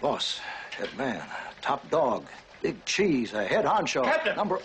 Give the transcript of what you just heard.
Boss, head man, top dog, big cheese, a head honcho. Captain! Number...